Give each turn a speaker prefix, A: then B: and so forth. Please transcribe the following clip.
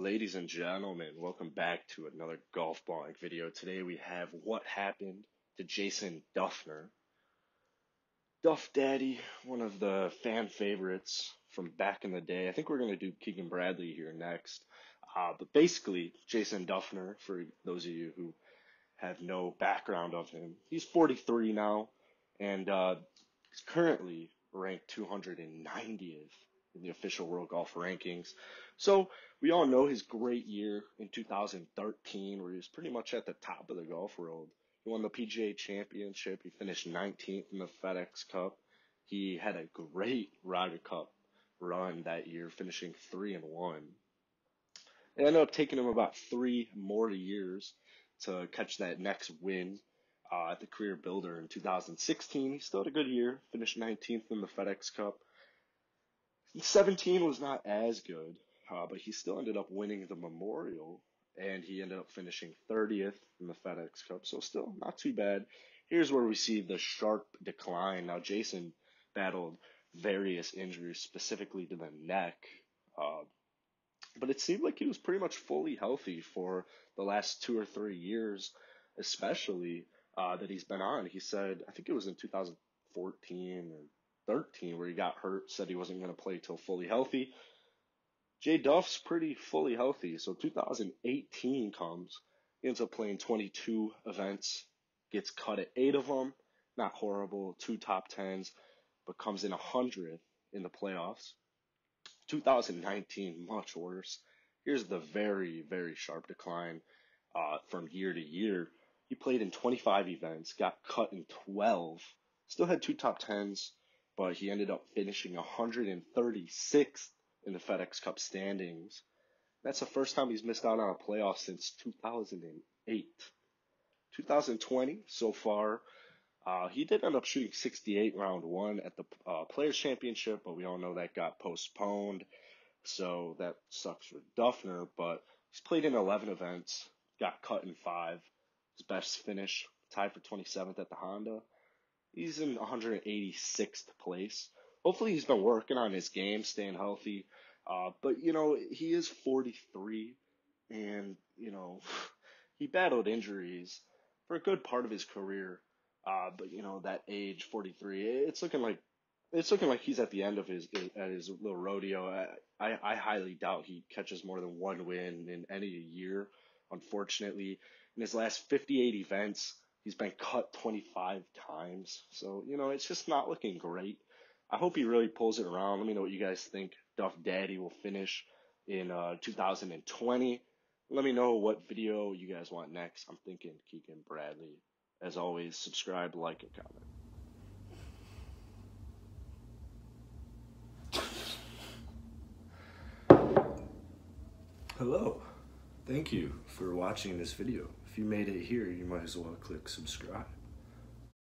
A: Ladies and gentlemen, welcome back to another golf balling video. Today we have what happened to Jason Dufner. Duff Daddy, one of the fan favorites from back in the day. I think we're going to do Keegan Bradley here next. Uh, but basically, Jason Dufner, for those of you who have no background of him, he's 43 now and uh, he's currently ranked 290th in the official World Golf Rankings. So we all know his great year in 2013, where he was pretty much at the top of the golf world. He won the PGA Championship. He finished 19th in the FedEx Cup. He had a great Ryder Cup run that year, finishing three and one. It ended up taking him about three more years to catch that next win uh, at the CareerBuilder in 2016. He still had a good year, finished 19th in the FedEx Cup. 17 was not as good, uh, but he still ended up winning the Memorial, and he ended up finishing 30th in the FedEx Cup, so still not too bad. Here's where we see the sharp decline. Now, Jason battled various injuries, specifically to the neck, uh, but it seemed like he was pretty much fully healthy for the last two or three years, especially uh, that he's been on. He said, I think it was in 2014 or 13 where he got hurt, said he wasn't going to play till fully healthy. Jay Duff's pretty fully healthy, so 2018 comes, ends up playing 22 events, gets cut at eight of them, not horrible, two top tens, but comes in 100th in the playoffs. 2019, much worse. Here's the very, very sharp decline uh, from year to year. He played in 25 events, got cut in 12, still had two top tens, but he ended up finishing 136th in the FedEx Cup standings. That's the first time he's missed out on a playoff since 2008. 2020 so far, uh, he did end up shooting 68 round one at the uh, Players Championship, but we all know that got postponed. So that sucks for Dufner, but he's played in 11 events, got cut in five. His best finish, tied for 27th at the Honda. He's in 186th place. Hopefully, he's been working on his game, staying healthy. Uh, but you know, he is 43, and you know, he battled injuries for a good part of his career. Uh, but you know, that age, 43, it's looking like it's looking like he's at the end of his at his little rodeo. I, I highly doubt he catches more than one win in any year. Unfortunately, in his last 58 events, He's been cut 25 times. So, you know, it's just not looking great. I hope he really pulls it around. Let me know what you guys think. Duff Daddy will finish in uh, 2020. Let me know what video you guys want next. I'm thinking Keegan Bradley. As always, subscribe, like, and comment. Hello. Thank you for watching this video. If you made it here, you might as well click subscribe.